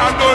cantando